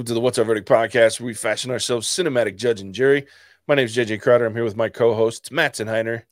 Welcome to the What's Our Verdict podcast, where we fashion ourselves cinematic judge and jury. My name is JJ Crowder. I'm here with my co hosts, Matt Heiner.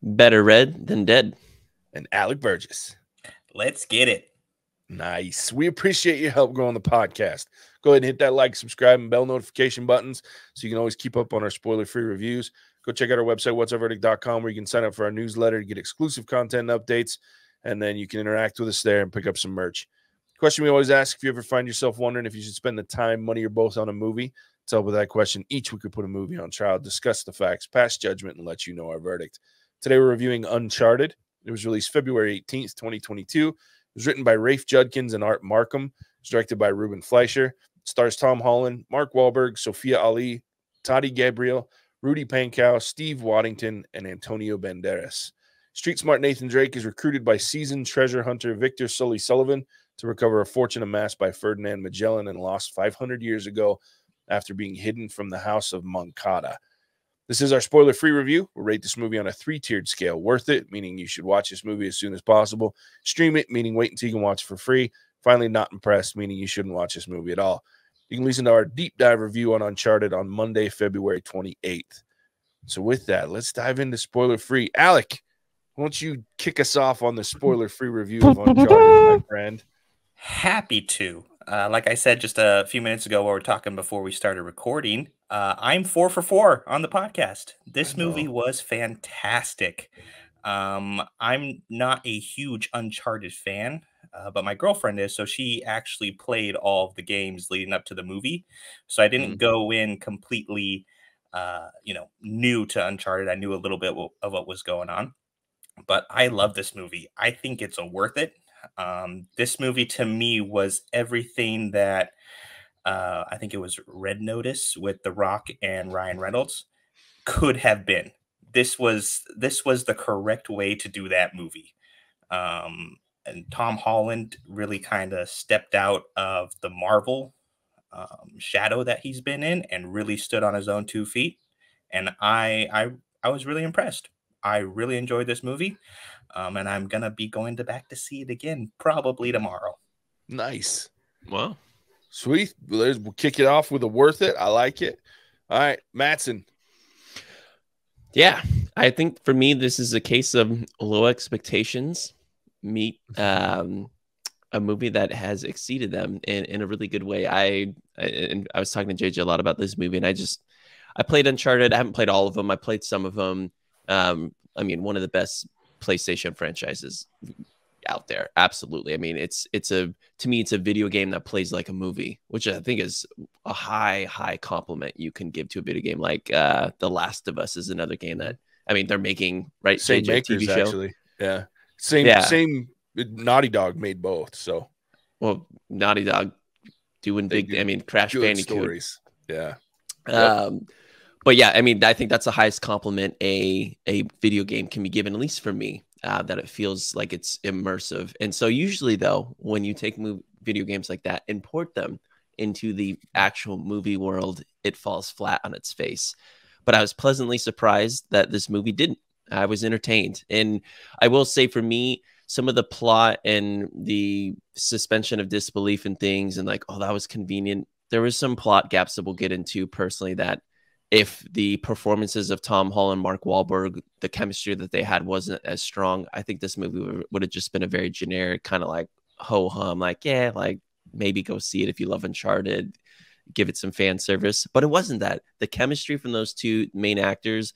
Better red than dead. And Alec Burgess. Let's get it. Nice. We appreciate your help growing the podcast. Go ahead and hit that like, subscribe, and bell notification buttons so you can always keep up on our spoiler free reviews. Go check out our website, whatsourverdict.com, where you can sign up for our newsletter to get exclusive content and updates. And then you can interact with us there and pick up some merch. Question we always ask if you ever find yourself wondering if you should spend the time, money, or both on a movie. To help with that question, each week we could put a movie on trial, discuss the facts, pass judgment, and let you know our verdict. Today we're reviewing Uncharted. It was released February 18th, 2022. It was written by Rafe Judkins and Art Marcum. It's directed by Ruben Fleischer. It stars Tom Holland, Mark Wahlberg, Sophia Ali, Tati Gabrielle, Rudy Pankow, Steve Waddington, and Antonio Banderas. Street smart Nathan Drake is recruited by seasoned treasure hunter Victor Sully Sullivan to recover a fortune amassed by Ferdinand Magellan and lost 500 years ago after being hidden from the house of Moncada. This is our spoiler free review. We'll rate this movie on a three tiered scale. Worth it, meaning you should watch this movie as soon as possible. Stream it, meaning wait until you can watch for free. Finally, not impressed, meaning you shouldn't watch this movie at all. You can listen to our deep dive review on Uncharted on Monday, February 28th. So, with that, let's dive into spoiler free. Alec, why don't you kick us off on the spoiler free review of Uncharted, my friend? Happy to. Uh, like I said just a few minutes ago, while we are talking before we started recording, uh, I'm four for four on the podcast. This movie was fantastic. Um, I'm not a huge Uncharted fan, uh, but my girlfriend is, so she actually played all of the games leading up to the movie. So I didn't mm. go in completely, uh, you know, new to Uncharted. I knew a little bit of what was going on, but I love this movie. I think it's a worth it. Um, this movie to me was everything that uh, I think it was Red Notice with The Rock and Ryan Reynolds could have been. This was this was the correct way to do that movie. Um, and Tom Holland really kind of stepped out of the Marvel um, shadow that he's been in and really stood on his own two feet. And I I I was really impressed. I really enjoyed this movie. Um, and I'm gonna be going to back to see it again probably tomorrow. Nice. Well, sweet. We'll kick it off with a worth it. I like it. All right, Matson. Yeah, I think for me this is a case of low expectations meet um, a movie that has exceeded them in, in a really good way. I, I and I was talking to JJ a lot about this movie, and I just I played Uncharted. I haven't played all of them. I played some of them. Um, I mean, one of the best PlayStation franchises out there. Absolutely. I mean, it's it's a to me it's a video game that plays like a movie, which I think is a high high compliment you can give to a video game. Like uh The Last of Us is another game that I mean they're making right same JJ, makers TV show. actually. Yeah. Same yeah. same Naughty Dog made both. So well, Naughty Dog doing big do I mean Crash Bandicoot stories. Yeah. Um yep but yeah, I mean, I think that's the highest compliment a a video game can be given, at least for me, uh, that it feels like it's immersive. And so usually, though, when you take movie, video games like that and port them into the actual movie world, it falls flat on its face. But I was pleasantly surprised that this movie didn't. I was entertained, and I will say, for me, some of the plot and the suspension of disbelief and things, and like, oh, that was convenient. There was some plot gaps that we'll get into personally that if the performances of Tom Holland, and Mark Wahlberg, the chemistry that they had wasn't as strong, I think this movie would, would have just been a very generic kind of like ho hum, like yeah, like maybe go see it if you love Uncharted, give it some fan service. But it wasn't that. The chemistry from those two main actors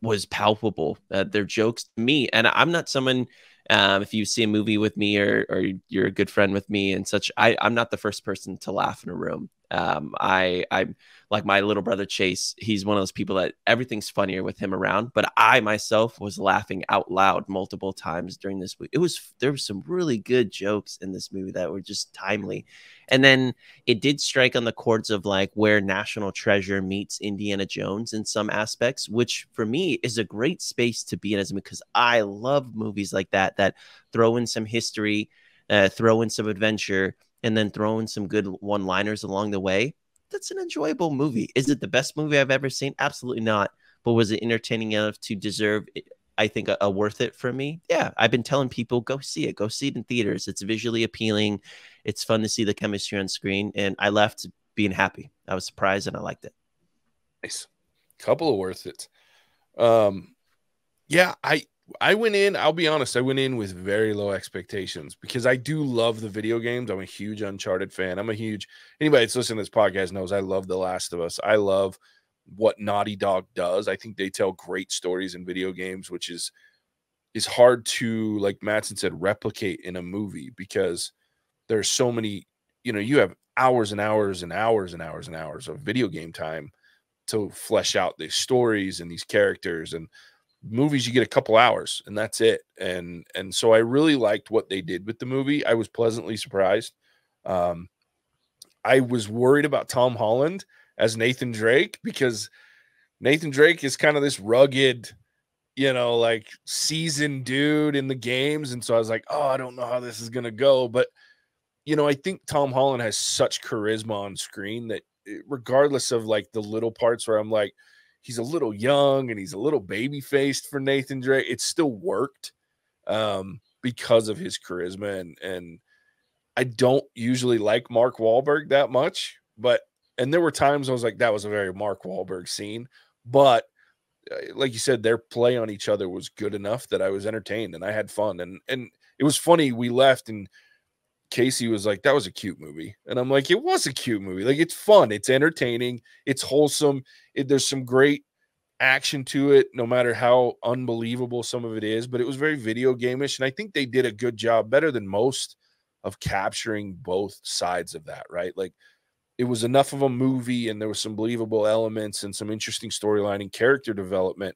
was palpable. Uh, their jokes to me, and I'm not someone. Um, if you see a movie with me or, or you're a good friend with me and such, I, I'm not the first person to laugh in a room. Um, I I'm like my little brother Chase. He's one of those people that everything's funnier with him around. But I myself was laughing out loud multiple times during this movie. It was there were some really good jokes in this movie that were just timely, and then it did strike on the chords of like where National Treasure meets Indiana Jones in some aspects, which for me is a great space to be in as because I love movies like that that throw in some history, uh, throw in some adventure and then throw in some good one liners along the way, that's an enjoyable movie. Is it the best movie I've ever seen? Absolutely not. But was it entertaining enough to deserve, I think, a, a worth it for me? Yeah. I've been telling people go see it, go see it in theaters. It's visually appealing. It's fun to see the chemistry on screen. And I left being happy. I was surprised and I liked it. Nice. Couple of worth it. Um, yeah, I I went in, I'll be honest, I went in with very low expectations because I do love the video games. I'm a huge Uncharted fan. I'm a huge anybody that's listening to this podcast knows I love The Last of Us. I love what Naughty Dog does. I think they tell great stories in video games, which is is hard to, like Matson said, replicate in a movie because there's so many, you know, you have hours and hours and hours and hours and hours of video game time to flesh out these stories and these characters and movies you get a couple hours and that's it and and so i really liked what they did with the movie i was pleasantly surprised um i was worried about tom holland as nathan drake because nathan drake is kind of this rugged you know like seasoned dude in the games and so i was like oh i don't know how this is going to go but you know i think tom holland has such charisma on screen that eh, regardless of like the little parts where i'm like he's a little young and he's a little baby faced for Nathan Drake. It still worked um, because of his charisma and and I don't usually like Mark Wahlberg that much, but and there were times I was like, that was a very Mark Wahlberg scene, but uh, like you said, their play on each other was good enough that I was entertained and I had fun and and it was funny. We left and Casey was like, that was a cute movie. And I'm like, it was a cute movie. Like, it's fun, it's entertaining, it's wholesome. It, there's some great action to it, no matter how unbelievable some of it is, but it was very video gameish. And I think they did a good job, better than most, of capturing both sides of that, right? Like, it was enough of a movie and there was some believable elements and some interesting storyline and character development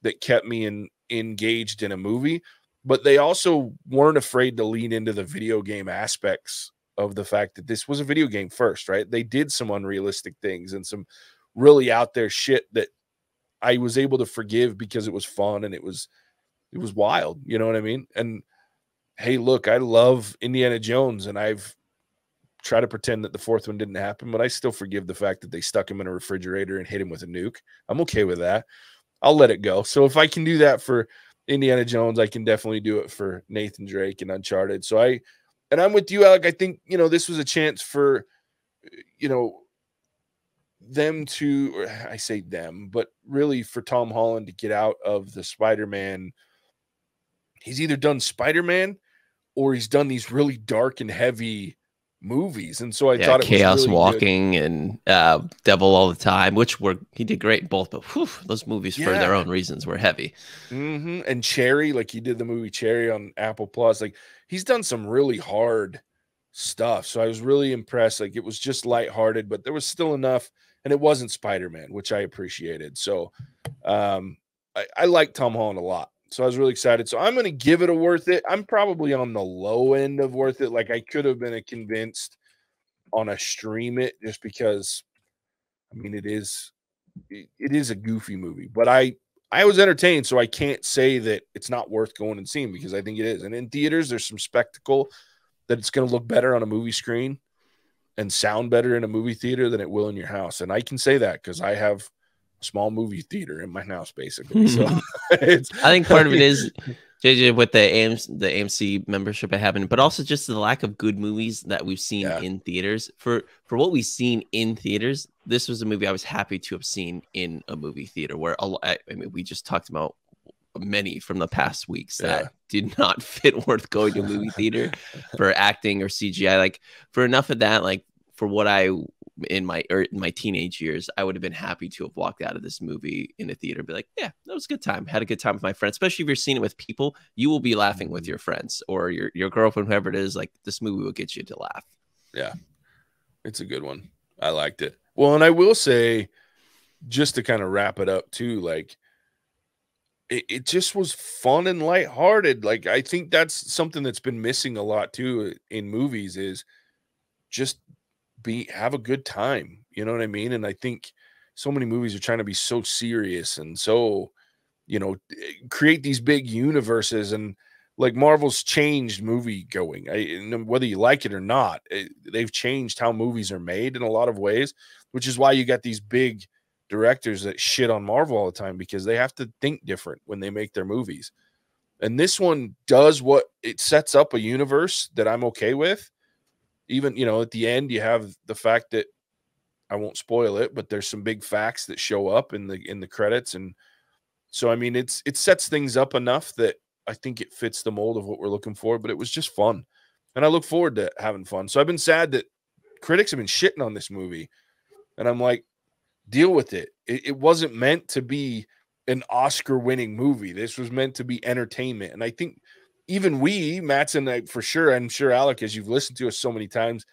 that kept me in, engaged in a movie but they also weren't afraid to lean into the video game aspects of the fact that this was a video game first, right? They did some unrealistic things and some really out there shit that I was able to forgive because it was fun and it was it was wild, you know what I mean? And hey, look, I love Indiana Jones and I've tried to pretend that the fourth one didn't happen, but I still forgive the fact that they stuck him in a refrigerator and hit him with a nuke. I'm okay with that. I'll let it go. So if I can do that for Indiana Jones, I can definitely do it for Nathan Drake and Uncharted. So I, and I'm with you, Alec. I think you know this was a chance for, you know, them to, I say them, but really for Tom Holland to get out of the Spider-Man. He's either done Spider-Man or he's done these really dark and heavy movies, and so I yeah, thought Chaos really Walking good. and uh, Devil All the Time, which were he did great in both, but whew, those movies yeah. for their own reasons were heavy. Mm-hmm. And Cherry, like he did the movie Cherry on Apple Plus, like he's done some really hard stuff. So I was really impressed. Like it was just lighthearted, but there was still enough, and it wasn't Spider Man, which I appreciated. So um, I, I like Tom Holland a lot. So I was really excited. So I'm going to give it a worth it. I'm probably on the low end of worth it. Like I could have been convinced on a stream it just because I mean it is it, it is a goofy movie, but I I was entertained, so I can't say that it's not worth going and seeing because I think it is. And in theaters, there's some spectacle that it's going to look better on a movie screen and sound better in a movie theater than it will in your house. And I can say that because I have small movie theater in my house, basically. So I think part of it is JJ with the AMC, the AMC membership I have, but also just the lack of good movies that we've seen yeah. in theaters. For for what we've seen in theaters, this was a movie I was happy to have seen in a movie theater. Where a, I mean, we just talked about many from the past weeks that yeah. did not fit worth going to movie theater for acting or CGI. Like for enough of that, like for what I in my or in my teenage years, I would have been happy to have walked out of this movie in a theater and be like, yeah, that was a good time. Had a good time with my friends. Especially if you're seeing it with people, you will be laughing with mm-hmm. your friends or your your girlfriend, whoever it is. Like this movie will get you to laugh. Yeah, it's a good one. I liked it. Well, and I will say, just to kind of wrap it up too, like it, it just was fun and lighthearted. Like I think that's something that's been missing a lot too in movies is just be have a good time. You know what I mean? And I think so many movies are trying to be so serious and so, you know, eh, create these big universes and like Marvel's changed movie going. I, whether you like it or not, it, eh, they've changed how movies are made in a lot of ways, which is why you got these big directors that shit on Marvel all the time because they have to think different when they make their movies. And this one does what it sets up a universe that I'm okay with even you know at the end you have the fact that I won't spoil it, but there's some big facts that show up in the in the credits, and so I mean, it's it sets things up enough that I think it fits the mold of what we're looking for. But it was just fun, and I look forward to having fun. So I've been sad that critics have been shitting on this movie, and I'm like, deal with it. It, it wasn't meant to be an Oscar-winning movie. This was meant to be entertainment, and I think even we, Matt's and I, for sure, I'm sure Alec, as you've listened to us so many times,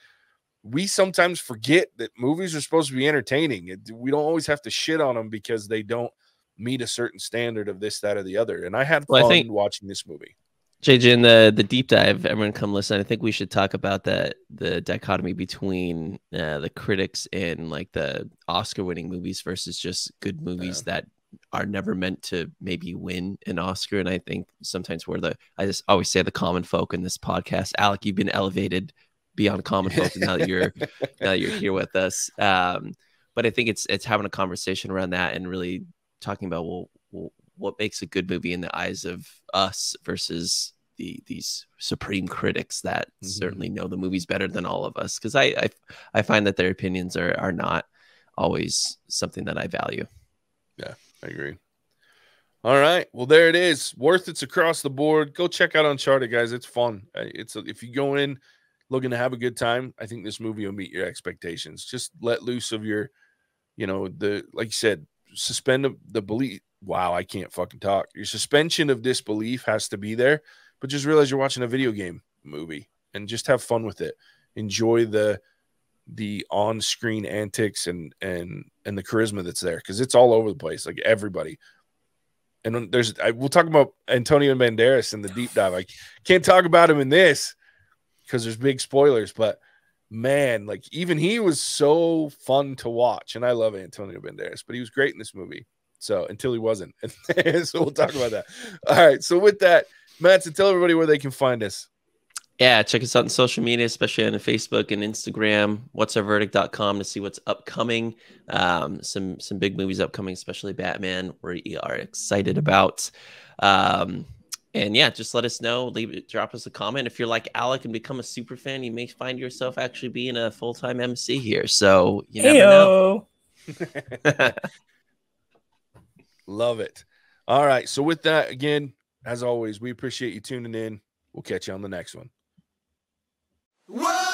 we sometimes forget that movies are supposed to be entertaining. We don't always have to shit on them because they don't meet a certain standard of this, that, or the other. And I had well, fun I think, watching this movie. JJ, in the the deep dive, everyone come listen. I think we should talk about that the dichotomy between uh, the critics and like the Oscar winning movies versus just good movies yeah. that are never meant to maybe win an Oscar. And I think sometimes we're the I just always say the common folk in this podcast. Alec, you've been elevated beyond common folk now that you're now that you're here with us. Um, but I think it's it's having a conversation around that and really talking about well, well what makes a good movie in the eyes of us versus the these supreme critics that mm-hmm. certainly know the movies better than all of us because I, I I find that their opinions are are not always something that I value. Yeah, I agree. All right. Well, there it is. Worth it's across the board. Go check out Uncharted, guys. It's fun. It's if you go in looking to have a good time, I think this movie will meet your expectations. Just let loose of your, you know, the like you said, suspend the belief. Wow, I can't fucking talk. Your suspension of disbelief has to be there, but just realize you're watching a video game movie and just have fun with it. Enjoy the the on-screen antics and and and the charisma that's there because it's all over the place. Like everybody. And there's I, we'll talk about Antonio Banderas in the deep dive. I can't talk about him in this because there's big spoilers, but man, like even he was so fun to watch. And I love Antonio Banderas, but he was great in this movie. So until he wasn't. so we'll talk about that. All right. So with that, Matt, so tell everybody where they can find us. Yeah, check us out on social media, especially on Facebook and Instagram, whatsourverdict.com to see what's upcoming. Um, some some big movies upcoming, especially Batman, we are excited about. Um, and yeah, just let us know. Leave it, drop us a comment. If you're like Alec and become a super fan, you may find yourself actually being a full time MC here. So you never Hey-o. know. Love it. All right. So with that, again, as always, we appreciate you tuning in. We'll catch you on the next one. Whoa!